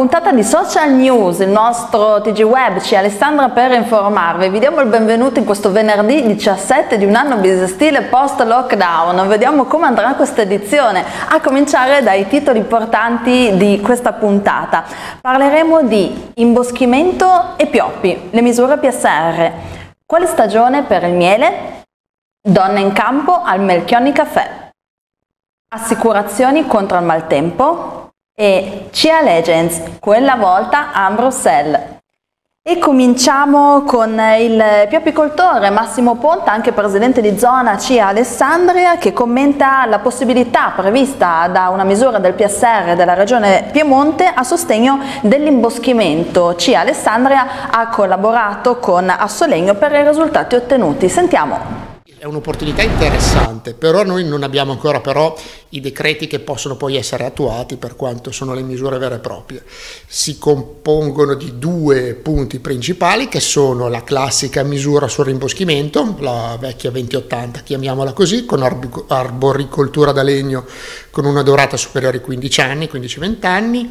puntata di Social News, il nostro TG Web, c'è Alessandra per informarvi. Vi diamo il benvenuto in questo venerdì 17 di un anno bisestile post lockdown. Vediamo come andrà questa edizione, a cominciare dai titoli importanti di questa puntata. Parleremo di imboschimento e pioppi, le misure PSR. Quale stagione per il miele? Donne in campo al Melchionni Caffè. Assicurazioni contro il maltempo? E CIA Legends, quella volta a Bruxelles. E cominciamo con il più apicoltore Massimo Ponta, anche presidente di zona CIA Alessandria, che commenta la possibilità prevista da una misura del PSR della regione Piemonte a sostegno dell'imboschimento. CIA Alessandria ha collaborato con Assolegno per i risultati ottenuti. Sentiamo è un'opportunità interessante, però noi non abbiamo ancora però i decreti che possono poi essere attuati per quanto sono le misure vere e proprie. Si compongono di due punti principali che sono la classica misura sul rimboschimento, la vecchia 2080 chiamiamola così, con arboricoltura da legno con una durata superiore ai 15 anni, 15-20 anni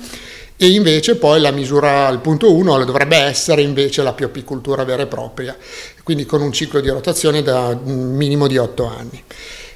e invece poi la misura al punto 1 dovrebbe essere invece la piopicoltura vera e propria, quindi con un ciclo di rotazione da un minimo di 8 anni.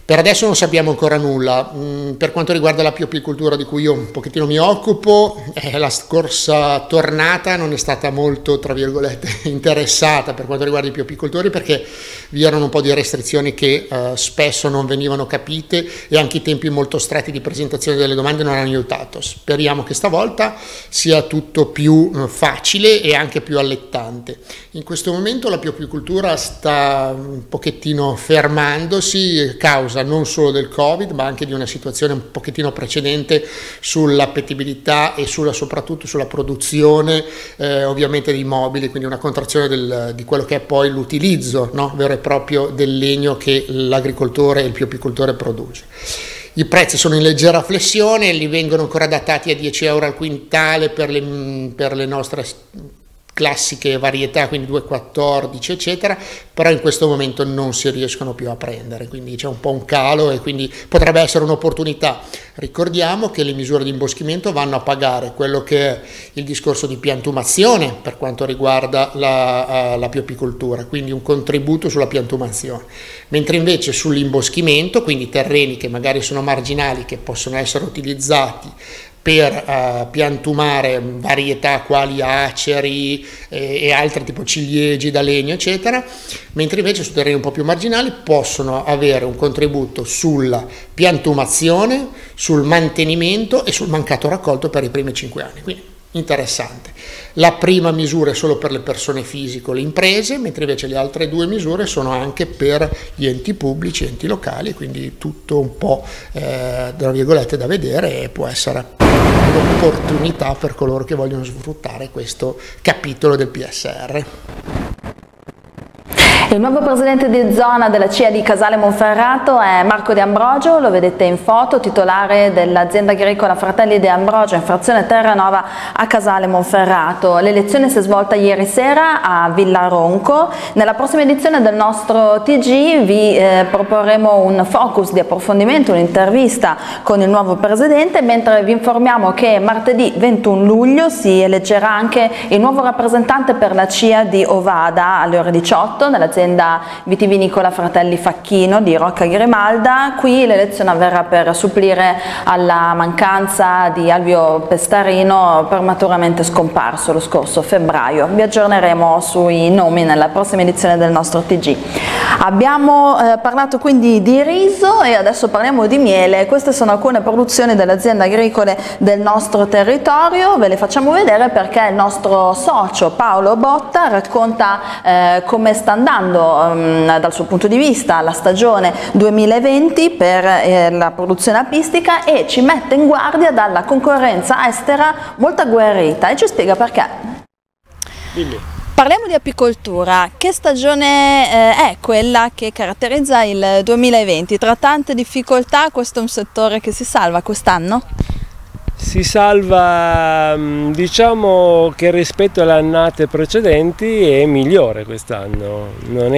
Per adesso non sappiamo ancora nulla. Mm, per quanto riguarda la piopicoltura di cui io un pochettino mi occupo, eh, la scorsa tornata non è stata molto, tra virgolette, interessata per quanto riguarda i piopicoltori perché vi erano un po' di restrizioni che eh, spesso non venivano capite e anche i tempi molto stretti di presentazione delle domande non hanno aiutato. Speriamo che stavolta sia tutto più eh, facile e anche più allettante. In questo momento la piopicoltura sta un pochettino fermandosi causa causa non solo del Covid, ma anche di una situazione un pochettino precedente sull'appetibilità e sulla, soprattutto sulla produzione eh, ovviamente dei mobili, quindi una contrazione del, di quello che è poi l'utilizzo no, vero e proprio del legno che l'agricoltore e il piopicoltore produce. I prezzi sono in leggera flessione, li vengono ancora datati a 10 euro al quintale per le, per le nostre classiche varietà, quindi 2,14 eccetera, però in questo momento non si riescono più a prendere, quindi c'è un po' un calo e quindi potrebbe essere un'opportunità. Ricordiamo che le misure di imboschimento vanno a pagare quello che è il discorso di piantumazione per quanto riguarda la, uh, la piopicoltura, quindi un contributo sulla piantumazione, mentre invece sull'imboschimento, quindi terreni che magari sono marginali, che possono essere utilizzati per uh, piantumare varietà quali aceri eh, e altre tipo ciliegi da legno eccetera, mentre invece su terreni un po' più marginali possono avere un contributo sulla piantumazione, sul mantenimento e sul mancato raccolto per i primi 5 anni. Quindi interessante. La prima misura è solo per le persone fisiche o le imprese, mentre invece le altre due misure sono anche per gli enti pubblici, enti locali, quindi tutto un po' eh, da vedere e può essere un'opportunità per coloro che vogliono sfruttare questo capitolo del PSR. Il nuovo presidente di zona della CIA di Casale Monferrato è Marco De Ambrogio, lo vedete in foto, titolare dell'azienda agricola Fratelli De Ambrogio, in frazione Terranova a Casale Monferrato. L'elezione si è svolta ieri sera a Villaronco. Nella prossima edizione del nostro TG vi eh, proporremo un focus di approfondimento, un'intervista con il nuovo presidente, mentre vi informiamo che martedì 21 luglio si eleggerà anche il nuovo rappresentante per la CIA di Ovada alle ore 18 nell'azienda dell'azienda vitivinicola Fratelli Facchino di Rocca Grimalda. Qui l'elezione avverrà per supplire alla mancanza di Alvio Pestarino prematuramente scomparso lo scorso febbraio. Vi aggiorneremo sui nomi nella prossima edizione del nostro TG. Abbiamo eh, parlato quindi di riso e adesso parliamo di miele. Queste sono alcune produzioni delle aziende agricole del nostro territorio, ve le facciamo vedere perché il nostro socio Paolo Botta racconta eh, come sta andando um, dal suo punto di vista la stagione 2020 per eh, la produzione apistica e ci mette in guardia dalla concorrenza estera molto agguerrita e ci spiega perché. Dimmi. Parliamo di apicoltura, che stagione eh, è quella che caratterizza il 2020? Tra tante difficoltà questo è un settore che si salva quest'anno? Si salva mm, diciamo che rispetto alle annate precedenti è migliore quest'anno non,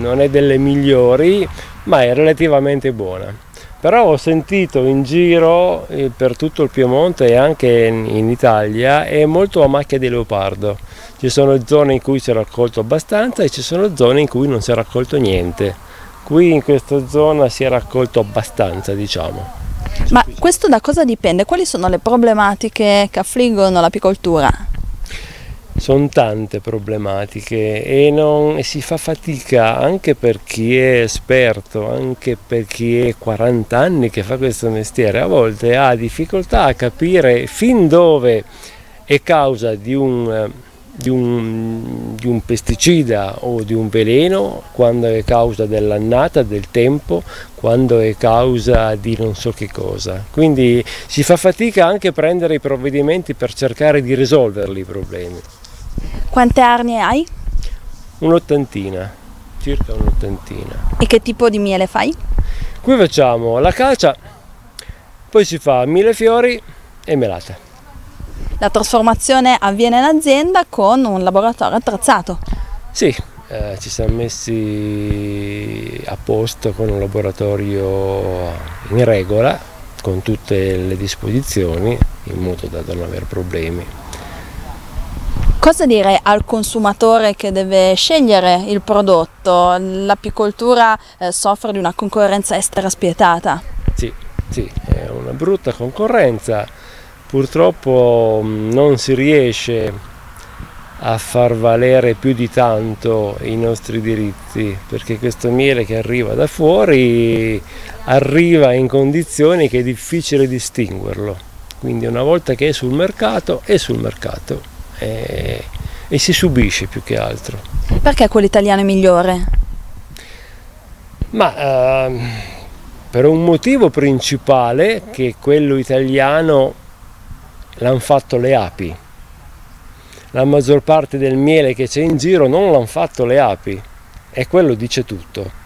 non, è delle migliori ma è relativamente buona però ho sentito in giro eh, per tutto il Piemonte e anche in Italia è molto a macchia di leopardo. Ci sono zone in cui si è raccolto abbastanza e ci sono zone in cui non si è raccolto niente. Qui in questa zona si è raccolto abbastanza, diciamo. Ma questo da cosa dipende? Quali sono le problematiche che affliggono l'apicoltura? sono tante problematiche e, non, e, si fa fatica anche per chi è esperto, anche per chi è 40 anni che fa questo mestiere, a volte ha difficoltà a capire fin dove è causa di un, di un, di un pesticida o di un veleno, quando è causa dell'annata, del tempo, quando è causa di non so che cosa. Quindi si fa fatica anche a prendere i provvedimenti per cercare di risolverli i problemi. Quante arnie hai? Un'ottantina, circa un'ottantina. E che tipo di miele fai? Qui facciamo la calcia, poi si fa mille fiori e melata. La trasformazione avviene in azienda con un laboratorio attrezzato? Sì, eh, ci siamo messi a posto con un laboratorio in regola, con tutte le disposizioni, in modo da non avere problemi. Cosa dire al consumatore che deve scegliere il prodotto? L'apicoltura eh, soffre di una concorrenza estera spietata. Sì, sì, è una brutta concorrenza. Purtroppo mm, non si riesce a far valere più di tanto i nostri diritti perché questo miele che arriva da fuori arriva in condizioni che è difficile distinguerlo. Quindi una volta che è sul mercato è sul mercato e, e si subisce più che altro. Perché quello italiano è migliore? Ma eh, per un motivo principale che quello italiano l'hanno fatto le api. La maggior parte del miele che c'è in giro non l'hanno fatto le api e quello dice tutto.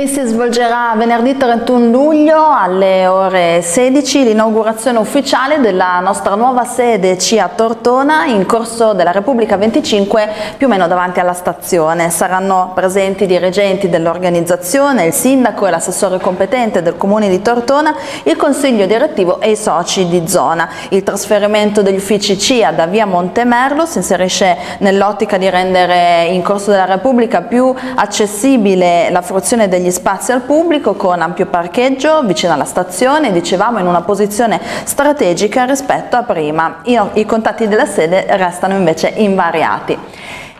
E si svolgerà venerdì 31 luglio alle ore 16 l'inaugurazione ufficiale della nostra nuova sede CIA Tortona in corso della Repubblica 25 più o meno davanti alla stazione. Saranno presenti i dirigenti dell'organizzazione, il sindaco e l'assessore competente del comune di Tortona, il consiglio direttivo e i soci di zona. Il trasferimento degli uffici CIA da via Montemerlo si inserisce nell'ottica di rendere in corso della Repubblica più accessibile la fruizione degli degli spazi al pubblico con ampio parcheggio vicino alla stazione, dicevamo in una posizione strategica rispetto a prima. I, contatti della sede restano invece invariati.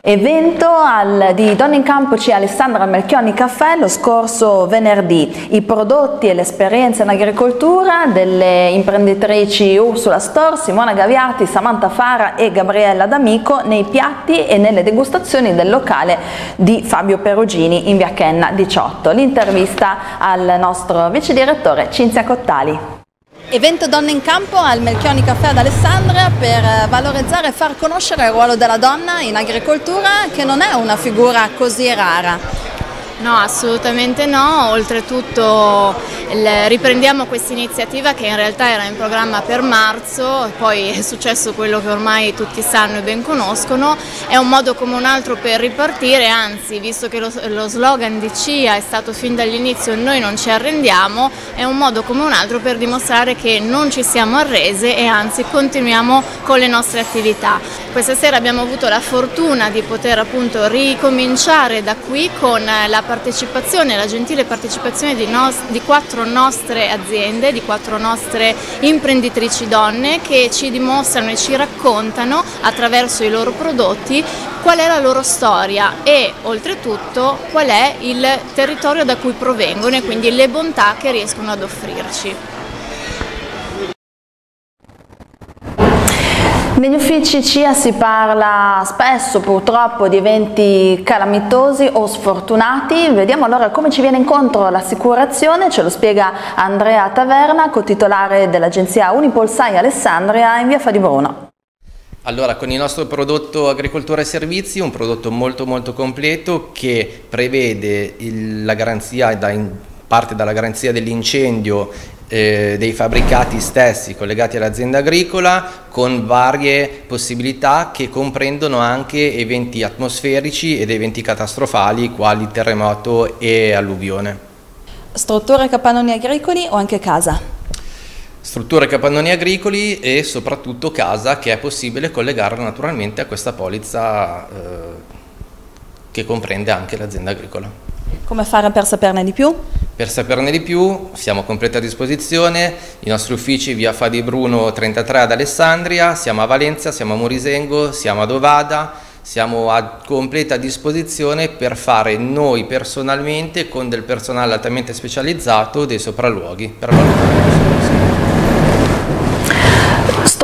Evento al, di Donna in Campo c'è Alessandra Melchioni Caffè lo scorso venerdì. I prodotti e l'esperienza in agricoltura delle imprenditrici Ursula Stor, Simona Gaviati, Samantha Fara e Gabriella D'Amico nei piatti e nelle degustazioni del locale di Fabio Perugini in via Kenna 18. L'intervista al nostro vice direttore Cinzia Cottali. Evento Donne in Campo al Melchioni Caffè ad Alessandria per valorizzare e far conoscere il ruolo della donna in agricoltura che non è una figura così rara. No, assolutamente no, oltretutto riprendiamo questa iniziativa che in realtà era in programma per marzo, poi è successo quello che ormai tutti sanno e ben conoscono, è un modo come un altro per ripartire, anzi visto che lo, lo slogan di CIA è stato fin dall'inizio noi non ci arrendiamo, è un modo come un altro per dimostrare che non ci siamo arrese e anzi continuiamo con le nostre attività. Questa sera abbiamo avuto la fortuna di poter appunto ricominciare da qui con la partecipazione, la gentile partecipazione di, nos, di quattro nostre aziende, di quattro nostre imprenditrici donne che ci dimostrano e ci raccontano attraverso i loro prodotti qual è la loro storia e oltretutto qual è il territorio da cui provengono e quindi le bontà che riescono ad offrirci. Negli uffici CIA si parla spesso purtroppo di eventi calamitosi o sfortunati, vediamo allora come ci viene incontro l'assicurazione, ce lo spiega Andrea Taverna, cotitolare dell'agenzia Unipolsai Alessandria in via Fadibruno. Allora, con il nostro prodotto agricoltura e servizi, un prodotto molto molto completo che prevede il, la garanzia, da in, parte dalla garanzia dell'incendio eh, dei fabbricati stessi collegati all'azienda agricola con varie possibilità che comprendono anche eventi atmosferici ed eventi catastrofali quali terremoto e alluvione. Strutture capannoni agricoli o anche casa? Strutture capannoni agricoli e soprattutto casa che è possibile collegare naturalmente a questa polizza eh, che comprende anche l'azienda agricola. Come fare per saperne di più? Per saperne di più siamo a completa disposizione, i nostri uffici via Fadi Bruno 33 ad Alessandria, siamo a Valencia, siamo a Morisengo, siamo ad Ovada, siamo a completa disposizione per fare noi personalmente con del personale altamente specializzato dei sopralluoghi per valutare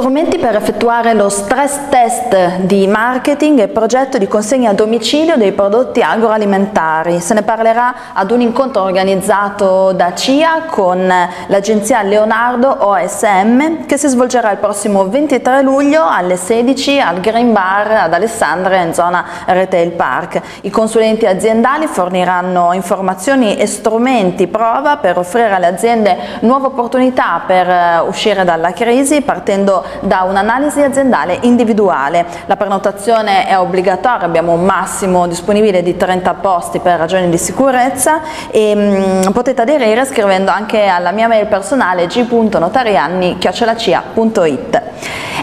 Strumenti per effettuare lo stress test di marketing e progetto di consegna a domicilio dei prodotti agroalimentari. Se ne parlerà ad un incontro organizzato da CIA con l'agenzia Leonardo OSM che si svolgerà il prossimo 23 luglio alle 16 al Green Bar ad Alessandria in zona Retail Park. I consulenti aziendali forniranno informazioni e strumenti prova per offrire alle aziende nuove opportunità per eh, uscire dalla crisi partendo da un'analisi aziendale individuale. La prenotazione è obbligatoria, abbiamo un massimo disponibile di 30 posti per ragioni di sicurezza e mh, mm, potete aderire scrivendo anche alla mia mail personale g.notarianni.it.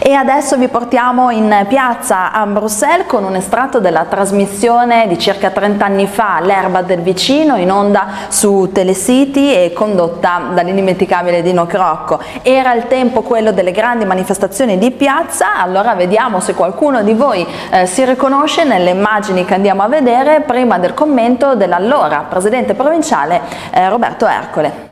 E adesso vi portiamo in piazza a Bruxelles con un estratto della trasmissione di circa 30 anni fa, L'erba del vicino, in onda su Telecity e condotta dall'indimenticabile Dino Crocco. Era il tempo quello delle grandi manifestazioni di piazza, allora vediamo se qualcuno di voi eh, si riconosce nelle immagini che andiamo a vedere prima del commento dell'allora presidente provinciale eh, Roberto Ercole.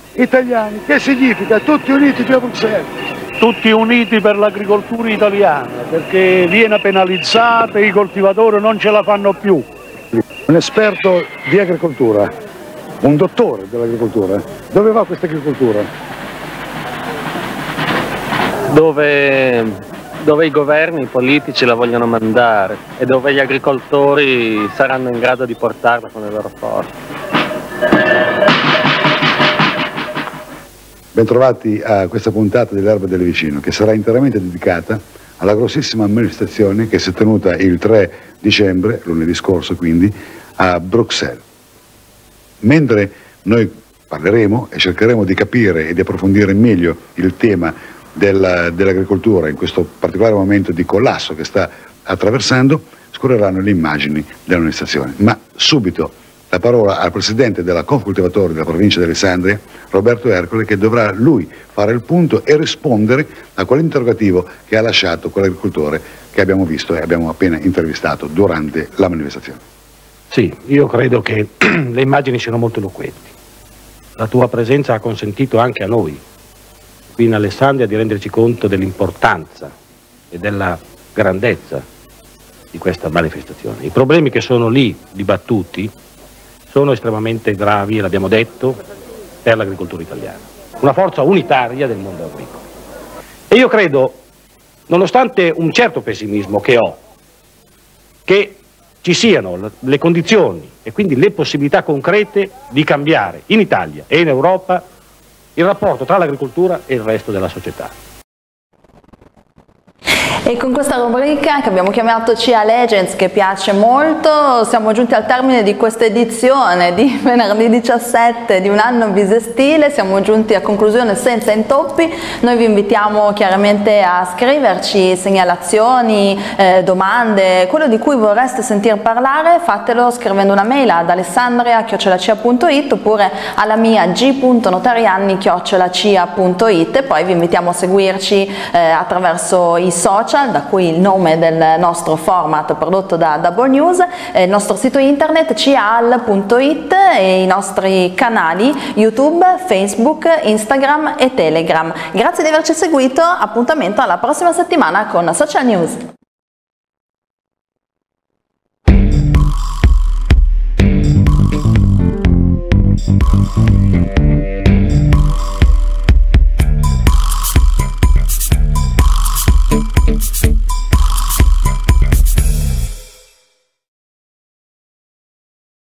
italiani, che significa tutti uniti qui a Bruxelles tutti uniti per l'agricoltura italiana perché viene penalizzata e i coltivatori non ce la fanno più. Un esperto di agricoltura, un dottore dell'agricoltura, dove va questa agricoltura? Dove, dove i governi, i politici la vogliono mandare e dove gli agricoltori saranno in grado di portarla con le loro forze. Bentrovati a questa puntata dell'Erba del Vicino che sarà interamente dedicata alla grossissima manifestazione che si è tenuta il 3 dicembre, lunedì scorso quindi, a Bruxelles. Mentre noi parleremo e cercheremo di capire e di approfondire meglio il tema dell'agricoltura in questo particolare momento di collasso che sta attraversando, scorreranno le immagini della manifestazione. Ma subito la parola al presidente della Concultivatori della provincia di Alessandria, Roberto Ercole, che dovrà lui fare il punto e rispondere a quell'interrogativo che ha lasciato quell'agricoltore che abbiamo visto e abbiamo appena intervistato durante la manifestazione. Sì, io credo che le immagini siano molto eloquenti. La tua presenza ha consentito anche a noi, qui in Alessandria, di renderci conto dell'importanza e della grandezza di questa manifestazione. I problemi che sono lì dibattuti sono estremamente gravi, l'abbiamo detto, per l'agricoltura italiana. Una forza unitaria del mondo agricolo. E io credo, nonostante un certo pessimismo che ho, che ci siano le condizioni e quindi le possibilità concrete di cambiare in Italia e in Europa il rapporto tra l'agricoltura e il resto della società. E con questa rubrica che abbiamo chiamato CIA Legends, che piace molto, siamo giunti al termine di questa edizione di venerdì 17 di un anno bisestile, siamo giunti a conclusione senza intoppi, noi vi invitiamo chiaramente a scriverci segnalazioni, eh, domande, quello di cui vorreste sentir parlare, fatelo scrivendo una mail ad alessandria.it oppure alla mia g.notarianni.it e poi vi invitiamo a seguirci eh, attraverso i social social, da cui il nome del nostro format prodotto da Double News, eh, il nostro sito internet cial.it e i nostri canali YouTube, Facebook, Instagram e Telegram. Grazie di averci seguito, appuntamento alla prossima settimana con Social News.